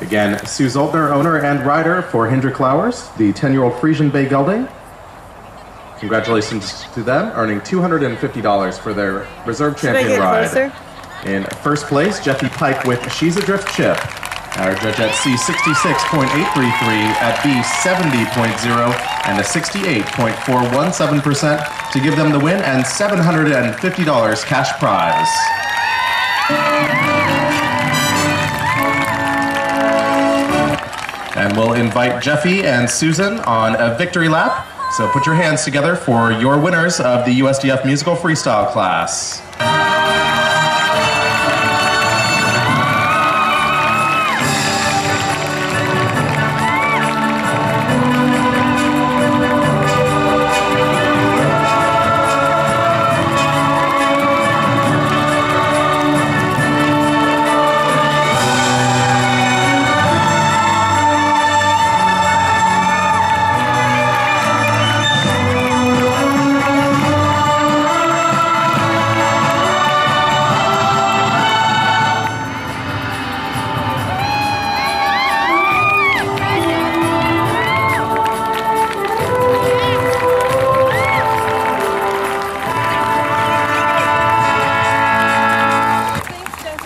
Again, Sue Zoltner, owner and rider for Hindrik Flowers, the 10-year-old Friesian Bay Gelding. Congratulations to them, earning $250 for their reserve champion ride. closer? In first place, Jeffy Pike with She's Adrift Chip. Our judge at C66.833, at B70.0, and a 68.417% to give them the win and $750 cash prize. And we'll invite Jeffy and Susan on a victory lap. So put your hands together for your winners of the USDF musical freestyle class.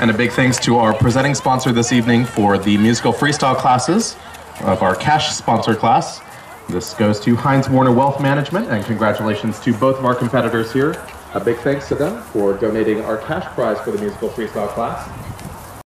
And a big thanks to our presenting sponsor this evening for the musical freestyle classes of our cash sponsor class. This goes to Heinz Warner Wealth Management, and congratulations to both of our competitors here. A big thanks to them for donating our cash prize for the musical freestyle class.